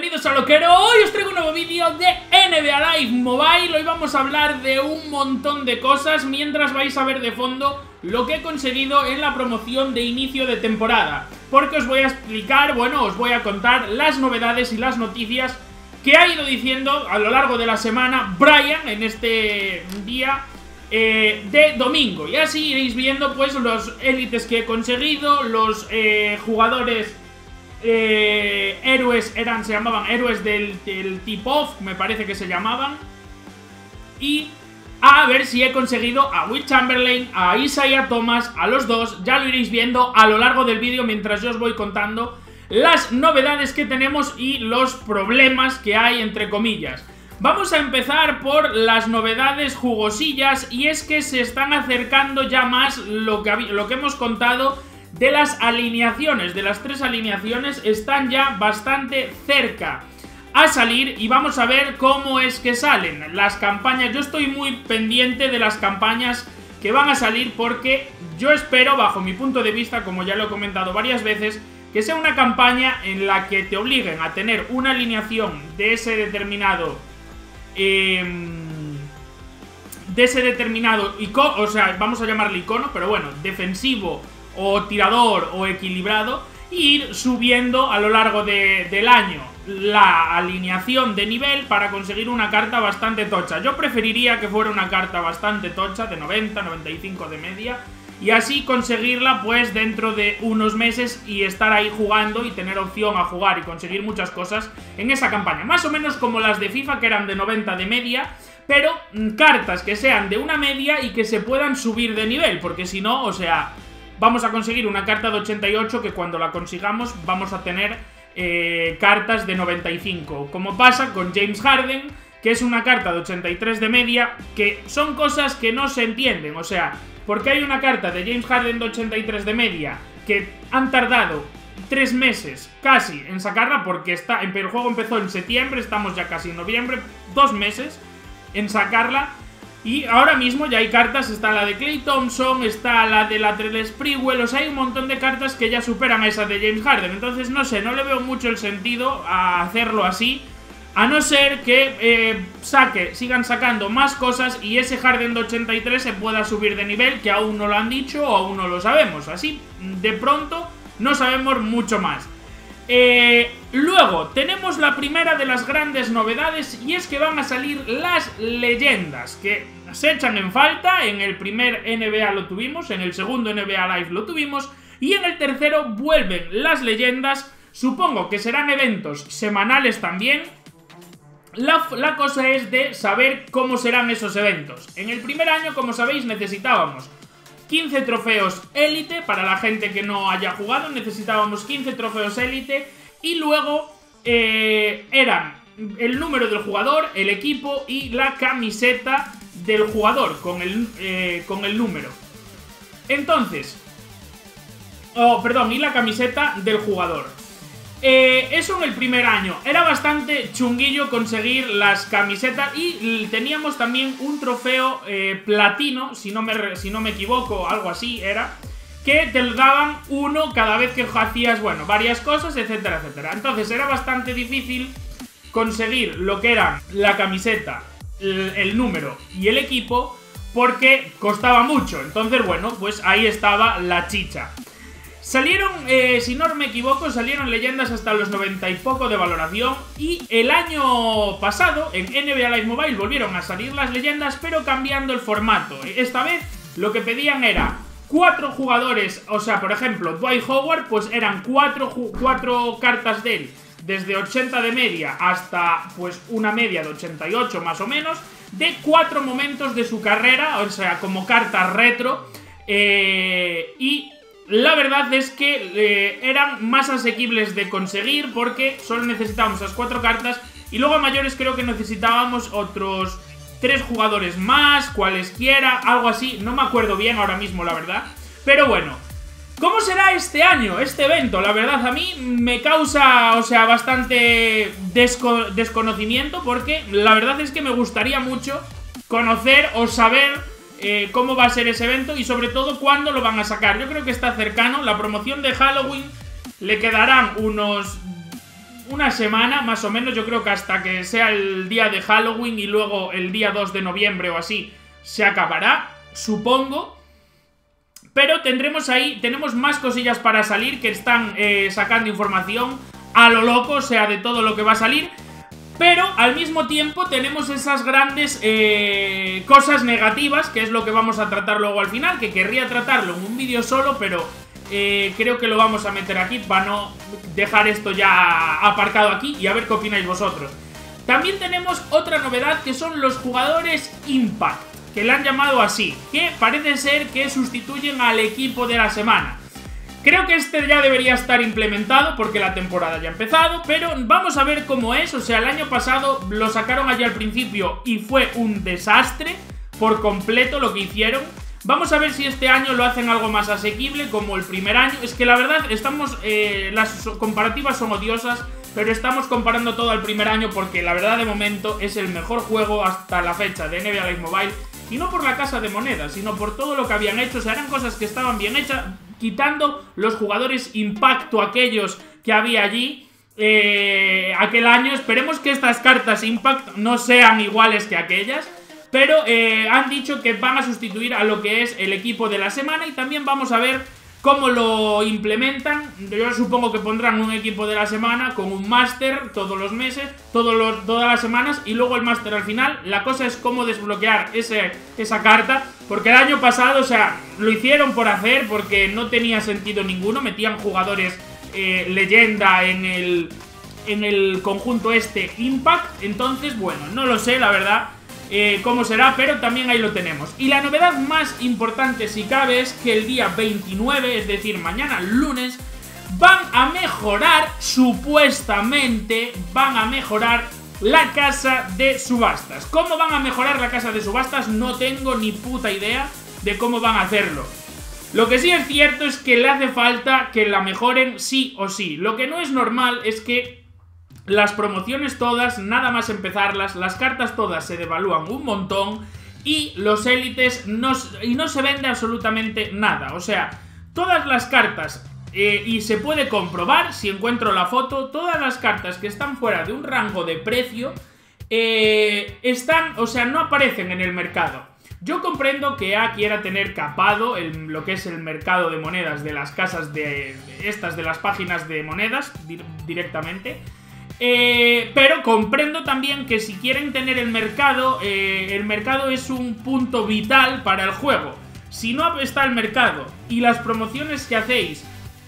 bienvenidos a Loquero. Hoy os traigo un nuevo vídeo de NBA Live Mobile. Hoy vamos a hablar de un montón de cosas mientras vais a ver de fondo lo que he conseguido en la promoción de inicio de temporada. Porque os voy a explicar, bueno, os voy a contar las novedades y las noticias que ha ido diciendo a lo largo de la semana Brian en este día eh, de domingo. Y así iréis viendo pues los élites que he conseguido, los eh, jugadores eh, héroes eran, se llamaban héroes del, del tip-off, me parece que se llamaban. Y a ver si he conseguido a Will Chamberlain, a Isaiah Thomas, a los dos. Ya lo iréis viendo a lo largo del vídeo mientras yo os voy contando las novedades que tenemos y los problemas que hay, entre comillas. Vamos a empezar por las novedades jugosillas y es que se están acercando ya más lo que, lo que hemos contado de las alineaciones, de las tres alineaciones, están ya bastante cerca a salir y vamos a ver cómo es que salen las campañas. Yo estoy muy pendiente de las campañas que van a salir porque yo espero, bajo mi punto de vista, como ya lo he comentado varias veces, que sea una campaña en la que te obliguen a tener una alineación de ese determinado... Em, de ese determinado icono, o sea, vamos a llamarle icono, pero bueno, defensivo o tirador o equilibrado e ir subiendo a lo largo del año la alineación de nivel para conseguir una carta bastante tocha. Yo preferiría que fuera una carta bastante tocha, de 90, 95 de media, y así conseguirla pues dentro de unos meses y estar ahí jugando y tener opción a jugar y conseguir muchas cosas en esa campaña. Más o menos como las de FIFA que eran de 90 de media, pero mm, cartas que sean de una media y que se puedan subir de nivel, porque si no, o sea, vamos a conseguir una carta de 88 que cuando la consigamos vamos a tener eh, cartas de 95. Como pasa con James Harden, que es una carta de 83 de media, que son cosas que no se entienden. O sea, porque hay una carta de James Harden de 83 de media que han tardado tres meses casi en sacarla porque está, el juego empezó en septiembre, estamos ya casi en noviembre, dos meses en sacarla y ahora mismo ya hay cartas, está la de Clay Thompson, está la de la Trell Sprewell, o sea, hay un montón de cartas que ya superan a esa de James Harden. Entonces, no sé, no le veo mucho el sentido a hacerlo así, a no ser que eh, saque, sigan sacando más cosas y ese Harden de 83 se pueda subir de nivel, que aún no lo han dicho o aún no lo sabemos. Así, de pronto, no sabemos mucho más. Eh, luego, tenemos la primera de las grandes novedades y es que van a salir las leyendas, que se echan en falta, en el primer NBA lo tuvimos, en el segundo NBA Live lo tuvimos, y en el tercero vuelven las leyendas, supongo que serán eventos semanales también, la, la, cosa es de saber cómo serán esos eventos. En el primer año, como sabéis, necesitábamos 15 trofeos élite, para la gente que no haya jugado, necesitábamos 15 trofeos élite y luego eh, eran el número del jugador, el equipo y la camiseta del jugador con el, eh, con el número. Entonces, oh, perdón, y la camiseta del jugador. Eh, eso en el primer año. Era bastante chunguillo conseguir las camisetas y teníamos también un trofeo eh, platino, si no, me, si no me equivoco, algo así era, que te daban uno cada vez que hacías, bueno, varias cosas, etcétera, etcétera. Entonces era bastante difícil conseguir lo que era la camiseta, el número y el equipo porque costaba mucho. Entonces, bueno, pues ahí estaba la chicha. Salieron, eh, si no me equivoco, salieron leyendas hasta los 90 y poco de valoración. Y el año pasado, en NBA Live Mobile, volvieron a salir las leyendas, pero cambiando el formato. Esta vez lo que pedían era cuatro jugadores, o sea, por ejemplo, Dwight Howard, pues eran cuatro, cuatro cartas de él, desde 80 de media hasta pues una media de 88 más o menos, de cuatro momentos de su carrera, o sea, como cartas retro. Eh, y la verdad es que eh, eran más asequibles de conseguir porque solo necesitábamos las cuatro cartas y luego a mayores creo que necesitábamos otros tres jugadores más, cualesquiera, algo así, no me acuerdo bien ahora mismo la verdad, pero bueno. ¿Cómo será este año, este evento? La verdad a mí me causa, o sea, bastante desconocimiento porque la verdad es que me gustaría mucho conocer o saber eh, cómo va a ser ese evento y sobre todo cuándo lo van a sacar. Yo creo que está cercano. La promoción de Halloween le quedarán unos una semana, más o menos, yo creo que hasta que sea el día de Halloween y luego el día 2 de noviembre o así, se acabará, supongo. Pero tendremos ahí, tenemos más cosillas para salir que están eh, sacando información a lo loco, o sea, de todo lo que va a salir. Pero al mismo tiempo tenemos esas grandes eh, cosas negativas, que es lo que vamos a tratar luego al final, que querría tratarlo en un vídeo solo, pero eh, creo que lo vamos a meter aquí para no dejar esto ya aparcado aquí y a ver qué opináis vosotros. También tenemos otra novedad que son los jugadores Impact, que le han llamado así, que parece ser que sustituyen al equipo de la semana. Creo que este ya debería estar implementado porque la temporada ya ha empezado, pero vamos a ver cómo es. O sea, el año pasado lo sacaron allí al principio y fue un desastre por completo lo que hicieron. Vamos a ver si este año lo hacen algo más asequible como el primer año. Es que la verdad, estamos. Eh, las comparativas son odiosas, pero estamos comparando todo al primer año porque la verdad de momento es el mejor juego hasta la fecha de NBA Live Mobile. Y no por la casa de monedas, sino por todo lo que habían hecho. O sea, eran cosas que estaban bien hechas, quitando los jugadores impacto aquellos que había allí. Eh, aquel año. Esperemos que estas cartas Impact no sean iguales que aquellas. Pero eh, han dicho que van a sustituir a lo que es el equipo de la semana y también vamos a ver cómo lo implementan. Yo supongo que pondrán un equipo de la semana con un máster todos los meses, todos todas las semanas y luego el máster al final. La cosa es cómo desbloquear ese, esa carta, porque el año pasado, o sea, lo hicieron por hacer porque no tenía sentido ninguno. Metían jugadores eh, leyenda en el, en el conjunto este Impact. Entonces, bueno, no lo sé, la verdad. Eh, cómo será, pero también ahí lo tenemos. Y la novedad más importante, si cabe, es que el día 29, es decir, mañana lunes, van a mejorar, supuestamente, van a mejorar la casa de subastas. ¿Cómo van a mejorar la casa de subastas? No tengo ni puta idea de cómo van a hacerlo. Lo que sí es cierto es que le hace falta que la mejoren sí o sí. Lo que no es normal es que las promociones todas, nada más empezarlas, las cartas todas se devalúan un montón y los élites no, y no se vende absolutamente nada. O sea, todas las cartas, eh, y se puede comprobar si encuentro la foto, todas las cartas que están fuera de un rango de precio eh, están, o sea, no aparecen en el mercado. Yo comprendo que A quiera tener capado lo que es el mercado de monedas de las casas de, estas, de las páginas de monedas directamente. Eh, pero comprendo también que si quieren tener el mercado, eh, el mercado es un punto vital para el juego. Si no está el mercado y las promociones que hacéis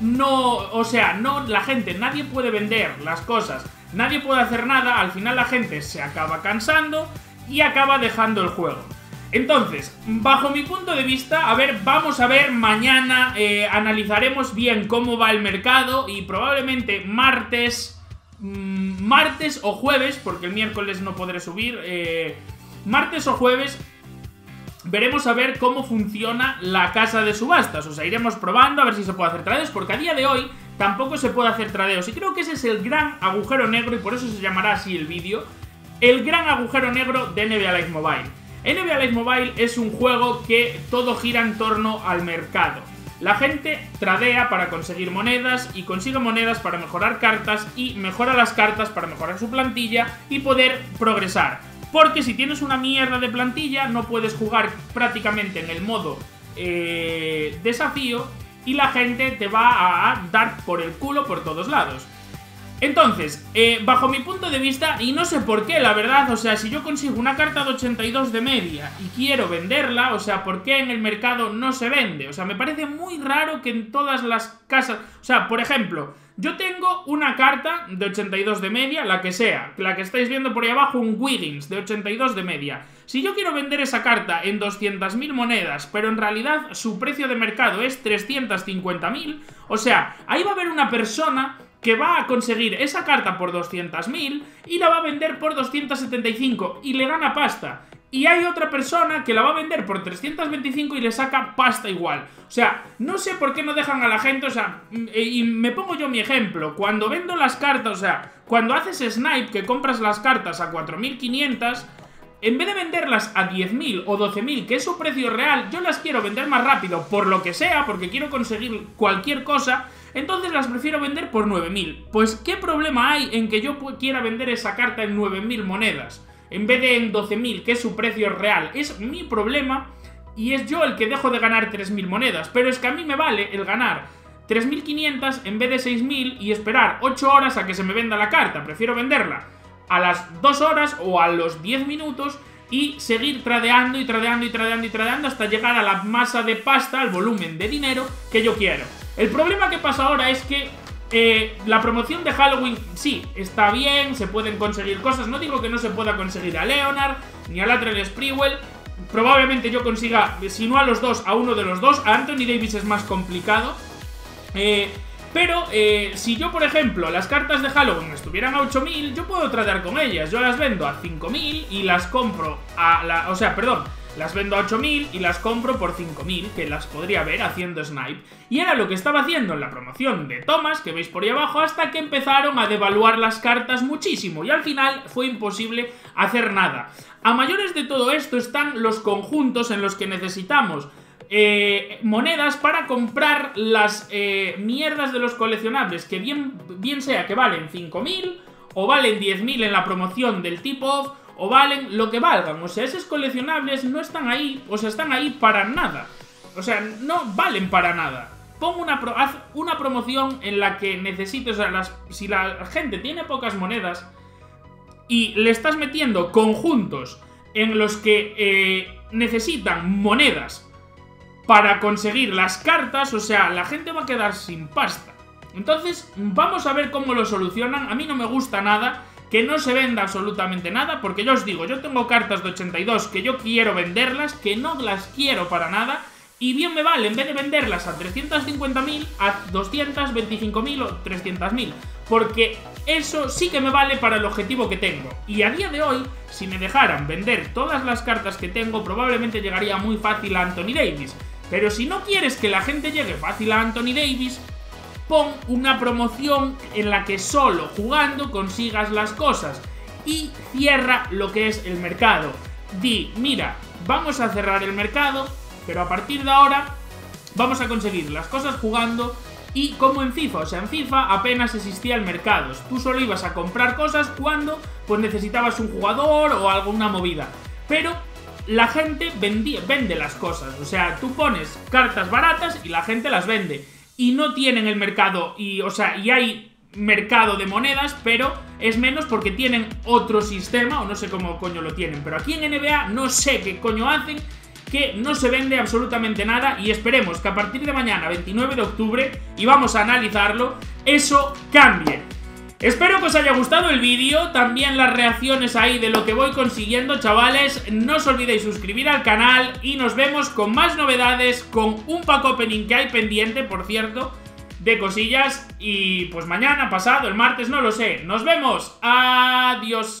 no, o sea, no la gente, nadie puede vender las cosas, nadie puede hacer nada, al final la gente se acaba cansando y acaba dejando el juego. Entonces, bajo mi punto de vista, a ver, vamos a ver mañana, eh, analizaremos bien cómo va el mercado y probablemente martes martes o jueves, porque el miércoles no podré subir, eh, martes o jueves veremos a ver cómo funciona la casa de subastas. O sea, iremos probando a ver si se puede hacer tradeos, porque a día de hoy tampoco se puede hacer tradeos. Y creo que ese es el gran agujero negro, y por eso se llamará así el vídeo, el gran agujero negro de NBA Live Mobile. NBA Live Mobile es un juego que todo gira en torno al mercado. La gente tradea para conseguir monedas y consigue monedas para mejorar cartas y mejora las cartas para mejorar su plantilla y poder progresar. Porque si tienes una mierda de plantilla no puedes jugar prácticamente en el modo eh, desafío y la gente te va a dar por el culo por todos lados. Entonces, eh, bajo mi punto de vista, y no sé por qué, la verdad, o sea, si yo consigo una carta de 82 de media y quiero venderla, o sea, ¿por qué en el mercado no se vende? O sea, me parece muy raro que en todas las casas... O sea, por ejemplo, yo tengo una carta de 82 de media, la que sea, la que estáis viendo por ahí abajo, un Wiggins de 82 de media. Si yo quiero vender esa carta en 200.000 monedas, pero en realidad su precio de mercado es 350.000, o sea, ahí va a haber una persona que va a conseguir esa carta por 200.000 y la va a vender por 275 y le gana pasta. Y hay otra persona que la va a vender por 325 y le saca pasta igual. O sea, no sé por qué no dejan a la gente, o sea, y me pongo yo mi ejemplo. Cuando vendo las cartas, o sea, cuando haces snipe, que compras las cartas a 4.500, en vez de venderlas a 10.000 o 12.000, que es su precio real, yo las quiero vender más rápido, por lo que sea, porque quiero conseguir cualquier cosa, Entonces las prefiero vender por 9000. Pues, ¿qué problema hay en que yo quiera vender esa carta en 9000 monedas? En vez de en 12.000, que es su precio real. Es mi problema y es yo el que dejo de ganar 3.000 monedas. Pero es que a mí me vale el ganar 3.500 en vez de 6.000 y esperar 8 horas a que se me venda la carta. Prefiero venderla a las 2 horas o a los 10 minutos y seguir tradeando y tradeando y tradeando y tradeando hasta llegar a la masa de pasta, al volumen de dinero que yo quiero. El problema que pasa ahora es que eh, la promoción de Halloween, sí, está bien, se pueden conseguir cosas. No digo que no se pueda conseguir a Leonard ni a Latrell Sprewell. Probablemente yo consiga, si no a los dos, a uno de los dos. A Anthony Davis es más complicado. Eh, pero eh, si yo, por ejemplo, las cartas de Halloween estuvieran a 8000, yo puedo tratar con ellas. Yo las vendo a 5000 y las compro a la. O sea, perdón, las vendo a 8000 y las compro por 5000, que las podría ver haciendo snipe. Y era lo que estaba haciendo en la promoción de Thomas, que veis por ahí abajo, hasta que empezaron a devaluar las cartas muchísimo. Y al final fue imposible hacer nada. A mayores de todo esto están los conjuntos en los que necesitamos eh, monedas para comprar las eh, mierdas de los coleccionables, que bien, bien sea que valen 5.000 o valen 10.000 en la promoción del tipo o valen lo que valgan. O sea, esos coleccionables no están ahí, o sea, están ahí para nada. O sea, no valen para nada. Pon una, haz una promoción en la que necesites, o sea, las, si la gente tiene pocas monedas y le estás metiendo conjuntos en los que eh, necesitan monedas para conseguir las cartas, o sea, la gente va a quedar sin pasta. Entonces, vamos a ver cómo lo solucionan. A mí no me gusta nada que no se venda absolutamente nada, porque yo os digo, yo tengo cartas de 82 que yo quiero venderlas, que no las quiero para nada, y bien me vale, en vez de venderlas a 350.000, a 225.000 o 300.000. Porque eso sí que me vale para el objetivo que tengo. Y a día de hoy, si me dejaran vender todas las cartas que tengo, probablemente llegaría muy fácil a Anthony Davis. Pero si no quieres que la gente llegue fácil a Anthony Davis, pon una promoción en la que solo jugando consigas las cosas y cierra lo que es el mercado. Di, mira, vamos a cerrar el mercado, pero a partir de ahora vamos a conseguir las cosas jugando y como en FIFA, o sea, en FIFA apenas existía el mercado. Tú solo ibas a comprar cosas cuando pues necesitabas un jugador o alguna movida. Pero la gente vende las cosas. O sea, tú pones cartas baratas y la gente las vende. Y no tienen el mercado. Y, o sea, y hay mercado de monedas, pero es menos porque tienen otro sistema, o no sé cómo coño lo tienen. Pero aquí en NBA no sé qué coño hacen, que no se vende absolutamente nada. Y esperemos que a partir de mañana, 29 de octubre, y vamos a analizarlo, eso cambie. Espero que os haya gustado el vídeo, también las reacciones ahí de lo que voy consiguiendo, chavales. No os olvidéis suscribir al canal y nos vemos con más novedades, con un pack opening que hay pendiente, por cierto, de cosillas. Y pues mañana, pasado, el martes, no lo sé. Nos vemos. Adiós.